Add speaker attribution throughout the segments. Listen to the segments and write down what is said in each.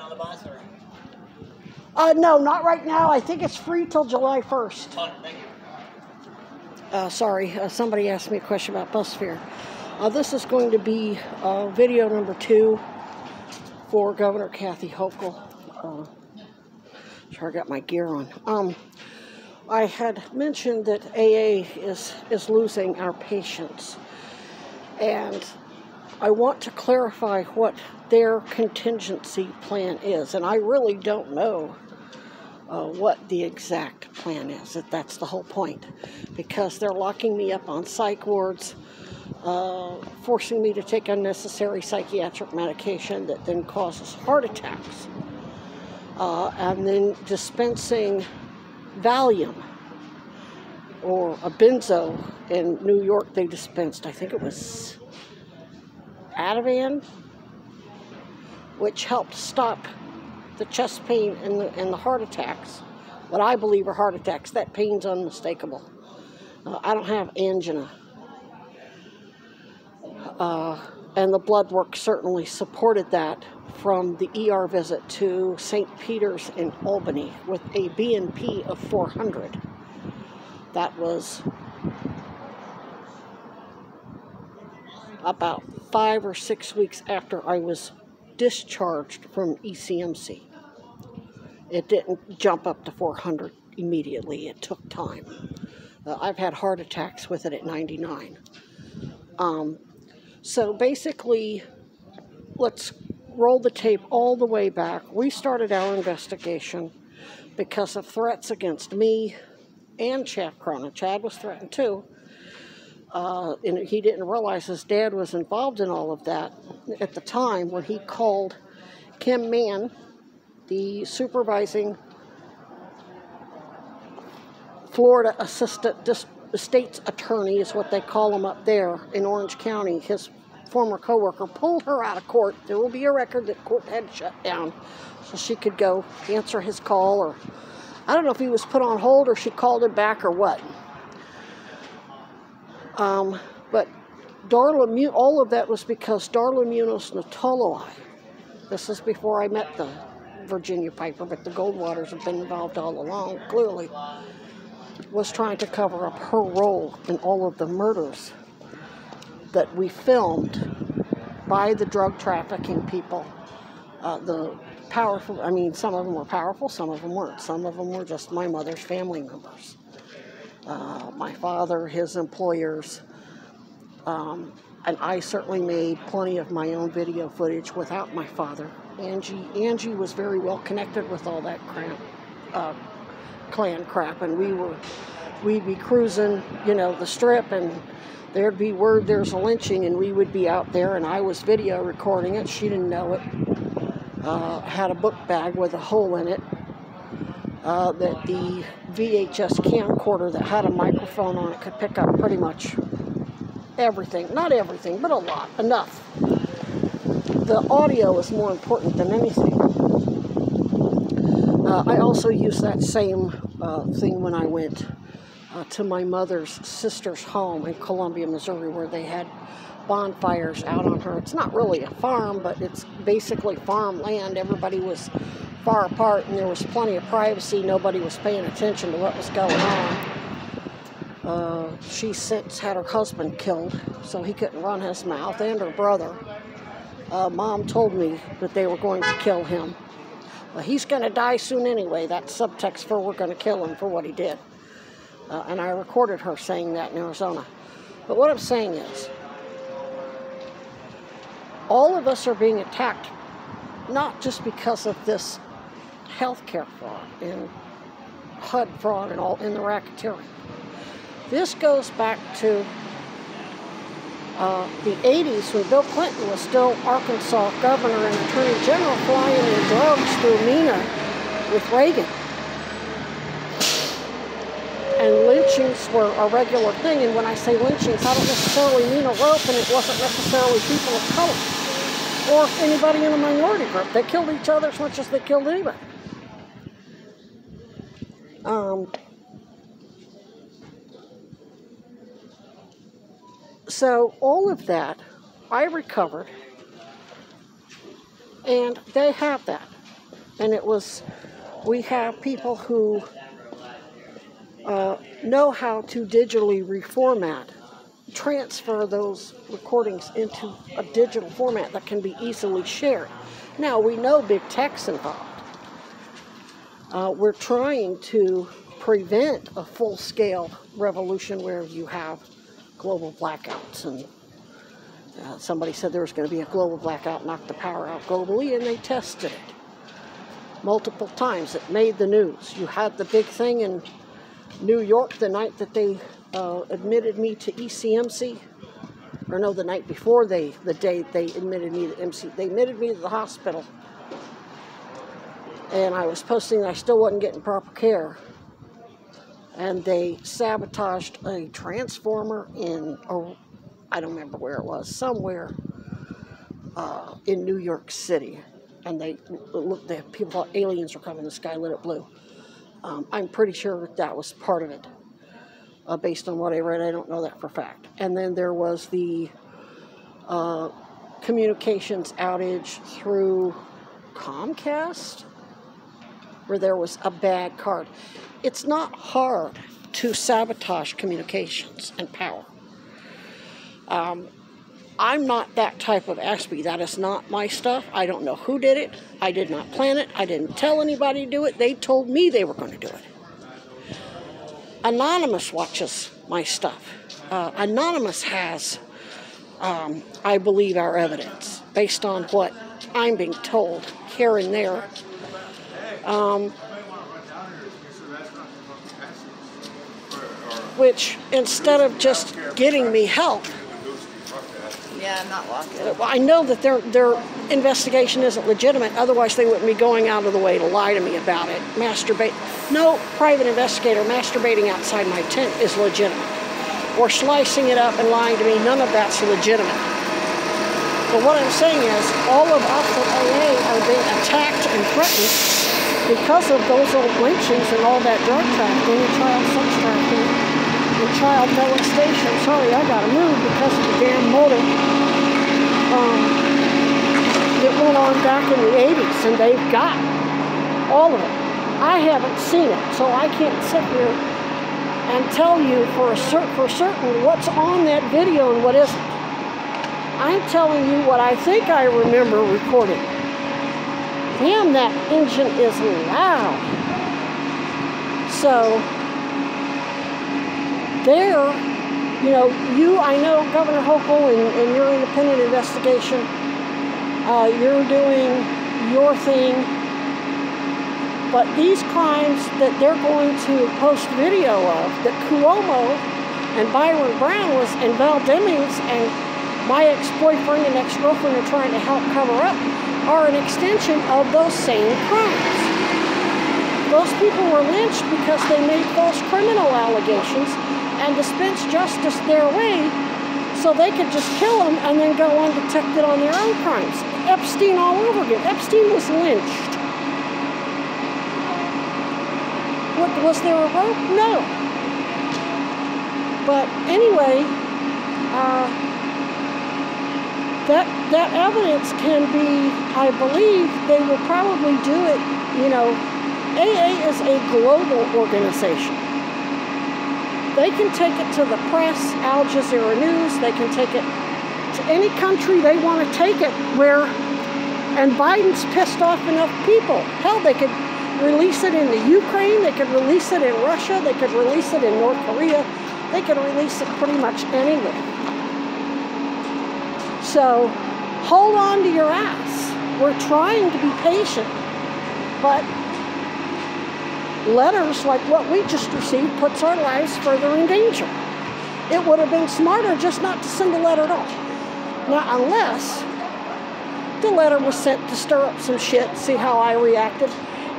Speaker 1: get on the bus or?
Speaker 2: Uh, no, not right now. I think it's free till July 1st.
Speaker 1: Oh, thank you.
Speaker 2: Uh, sorry, uh, somebody asked me a question about bus fare. Uh, this is going to be uh, video number two for Governor Kathy Hochul. Uh, sure, I got my gear on. Um, I had mentioned that AA is, is losing our patients. And I want to clarify what their contingency plan is. And I really don't know uh, what the exact plan is. That That's the whole point. Because they're locking me up on psych wards, uh, forcing me to take unnecessary psychiatric medication that then causes heart attacks, uh, and then dispensing Valium or a benzo in New York. They dispensed, I think it was Ativan, which helped stop the chest pain and the, and the heart attacks. What I believe are heart attacks. That pain's unmistakable. Uh, I don't have angina. Uh, and the blood work certainly supported that from the ER visit to St. Peter's in Albany with a BNP of 400. That was about five or six weeks after I was discharged from ECMC. It didn't jump up to 400 immediately, it took time. Uh, I've had heart attacks with it at 99. Um, so basically, let's roll the tape all the way back. We started our investigation because of threats against me and Chad Cronin. Chad was threatened too. Uh, and he didn't realize his dad was involved in all of that at the time when he called Kim Mann, the supervising Florida assistant dis- state's attorney, is what they call him up there in Orange County. His former coworker pulled her out of court. There will be a record that court had shut down, so she could go answer his call, or I don't know if he was put on hold or she called him back or what. Um, but Darla, all of that was because Darla Munoz Natoloi, this is before I met the Virginia Piper, but the Goldwaters have been involved all along, clearly, was trying to cover up her role in all of the murders that we filmed by the drug trafficking people. Uh, the powerful, I mean, some of them were powerful, some of them weren't. Some of them were just my mother's family members. Uh, my father, his employers, um, and I certainly made plenty of my own video footage without my father. Angie, Angie was very well connected with all that crap, uh, Klan crap, and we were, we'd be cruising, you know, the strip, and there'd be word there's a lynching, and we would be out there, and I was video recording it. She didn't know it. Uh, had a book bag with a hole in it. Uh, that the VHS camcorder that had a microphone on it could pick up pretty much everything. Not everything, but a lot. Enough. The audio is more important than anything. Uh, I also used that same uh, thing when I went uh, to my mother's sister's home in Columbia, Missouri, where they had bonfires out on her. It's not really a farm, but it's basically farmland. Everybody was far apart and there was plenty of privacy. Nobody was paying attention to what was going on. Uh, she since had her husband killed, so he couldn't run his mouth, and her brother. Uh, Mom told me that they were going to kill him. Well, he's going to die soon anyway. That's subtext for we're going to kill him for what he did. Uh, and I recorded her saying that in Arizona. But what I'm saying is, all of us are being attacked not just because of this healthcare fraud and HUD fraud and all in the racketeering. This goes back to uh, the 80s when Bill Clinton was still Arkansas governor and attorney general flying in droves through MENA with Reagan. And lynchings were a regular thing. And when I say lynchings, I don't necessarily mean a rope, and it wasn't necessarily people of color or anybody in a minority group. They killed each other as much as they killed anybody. Um, so all of that I recovered, and they have that. and it was we have people who uh, know how to digitally reformat, transfer those recordings into a digital format that can be easily shared. Now, we know big tech's involved. Uh, we're trying to prevent a full scale revolution where you have global blackouts. And uh, somebody said there was going to be a global blackout, knock the power out globally, and they tested it multiple times. It made the news. You had the big thing in New York the night that they uh, admitted me to ECMC, or no, the night before they, the day they admitted me to MC, they admitted me to the hospital, and I was posting I still wasn't getting proper care, and they sabotaged a transformer in, oh, I don't remember where it was, somewhere uh, in New York City, and they looked, the people thought aliens were coming, the sky lit up blue. Um, I'm pretty sure that, that was part of it. Uh, based on what I read, I don't know that for fact. And then there was the uh, communications outage through Comcast, where there was a bad card. It's not hard to sabotage communications and power. Um, I'm not that type of Aspie. That is not my stuff. I don't know who did it. I did not plan it. I didn't tell anybody to do it. They told me they were going to do it. Anonymous watches my stuff. Uh, Anonymous has, um, I believe, our evidence based on what I'm being told here and there. Um, which, instead of just getting me help,
Speaker 1: yeah, I'm not walking.
Speaker 2: I know that their their investigation isn't legitimate. Otherwise, they wouldn't be going out of the way to lie to me about it. Masturbate. No private investigator masturbating outside my tent is legitimate. Or slicing it up and lying to me. None of that's legitimate. But what I'm saying is, all of us at AA are being attacked and threatened because of those old lynchings and all that drug trafficking and child sex trafficking and child molestation. Sorry, I got to move because of the damn motor um, that went on back in the 80s, and they've got all of it. I haven't seen it, so I can't sit here and tell you for, a cer- for certain what's on that video and what isn't. I'm telling you what I think I remember recording. Damn, that engine is loud. So, there, you know, you, I know Governor Hochul and, your independent investigation, uh, you're doing your thing. But these crimes that they're going to post video of, that Cuomo and Byron Brown was, and Val Demings and my ex-boyfriend and ex-girlfriend are trying to help cover up, are an extension of those same crimes. Those people were lynched because they made false criminal allegations and dispensed justice their way so they could just kill them and then go undetected on their own crimes. Epstein all over again. Epstein was lynched. What, was there a rope? No. But anyway, uh, that that evidence can be, I believe, they will probably do it. You know, AA is a global organization. They can take it to the press, Al Jazeera News, they can take it to any country they want to take it where, and Biden's pissed off enough people. Hell, they could release it in the Ukraine, they could release it in Russia, they could release it in North Korea, they could release it pretty much anywhere. So hold on to your ass. We're trying to be patient, but letters like what we just received puts our lives further in danger. It would have been smarter just not to send a letter at all. Now, unless the letter was sent to stir up some shit, see how I reacted.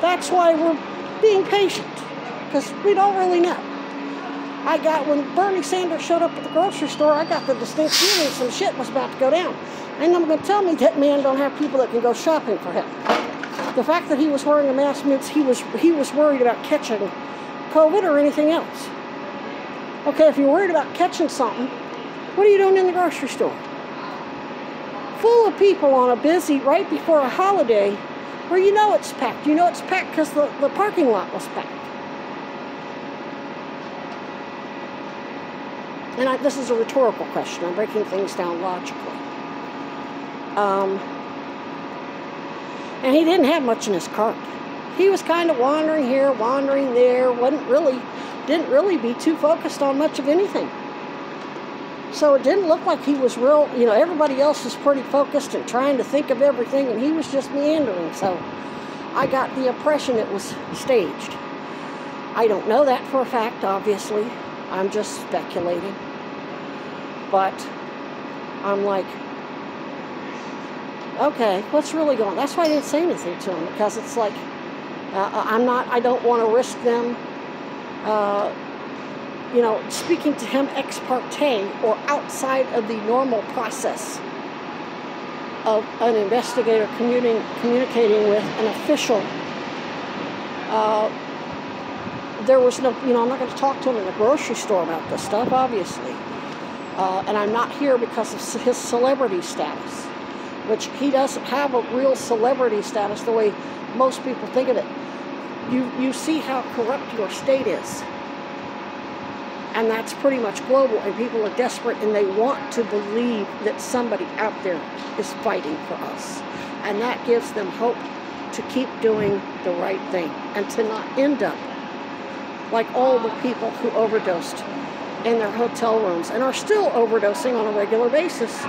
Speaker 2: That's why we're being patient, because we don't really know. I got, when Bernie Sanders showed up at the grocery store, I got the distinct feeling some shit was about to go down. And I'm going to tell me that man don't have people that can go shopping for him. The fact that he was wearing a mask means he was he was worried about catching COVID or anything else. Okay, if you're worried about catching something, what are you doing in the grocery store? Full of people on a busy right before a holiday Where you know it's packed. You know it's packed because the, the parking lot was packed. And I, this is a rhetorical question. I'm breaking things down logically. Um, and he didn't have much in his cart. He was kind of wandering here, wandering there, wasn't really, didn't really be too focused on much of anything. So it didn't look like he was real, you know, everybody else was pretty focused and trying to think of everything, and he was just meandering. So I got the impression it was staged. I don't know that for a fact, obviously. I'm just speculating. But I'm like, okay, what's really going on? That's why I didn't say anything to him, because it's like, uh, I'm not, I don't want to risk them. Uh, you know, speaking to him ex parte or outside of the normal process of an investigator communi- communicating with an official. Uh, there was no, you know, I'm not going to talk to him in the grocery store about this stuff, obviously. Uh, and I'm not here because of his celebrity status, which he doesn't have a real celebrity status the way most people think of it. You, you see how corrupt your state is and that's pretty much global and people are desperate and they want to believe that somebody out there is fighting for us and that gives them hope to keep doing the right thing and to not end up like all the people who overdosed in their hotel rooms and are still overdosing on a regular basis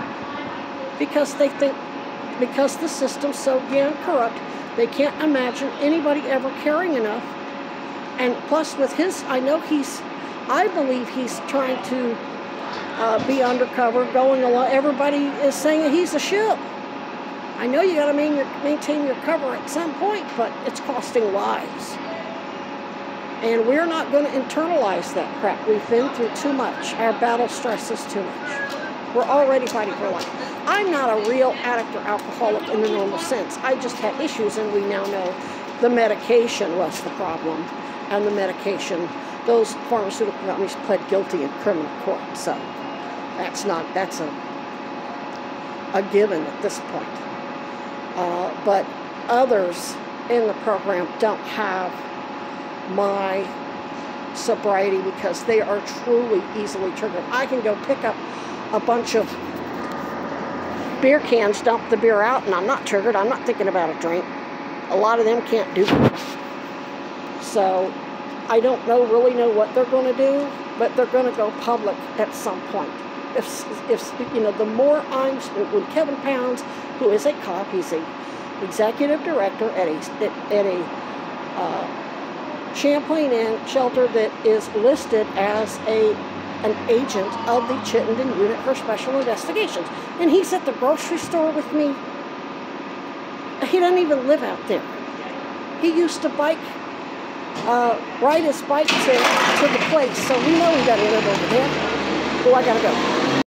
Speaker 2: because they think because the system's so damn corrupt they can't imagine anybody ever caring enough and plus with his i know he's I believe he's trying to uh, be undercover, going along. Everybody is saying he's a ship. I know you got to maintain your cover at some point, but it's costing lives. And we're not going to internalize that crap. We've been through too much. Our battle stress is too much. We're already fighting for life. I'm not a real addict or alcoholic in the normal sense. I just had issues, and we now know the medication was the problem, and the medication those pharmaceutical companies pled guilty in criminal court. So that's not that's a a given at this point. Uh, but others in the program don't have my sobriety because they are truly easily triggered. I can go pick up a bunch of beer cans, dump the beer out, and I'm not triggered. I'm not thinking about a drink. A lot of them can't do that. So I don't know really know what they're going to do, but they're going to go public at some point. If, if you know, the more I'm when Kevin Pounds, who is a cop, he's a executive director at a at a uh, Champlain Inn shelter that is listed as a an agent of the Chittenden Unit for Special Investigations, and he's at the grocery store with me. He doesn't even live out there. He used to bike uh, ride his bike to, to the place. So we know got to live over there. Oh, I got to go.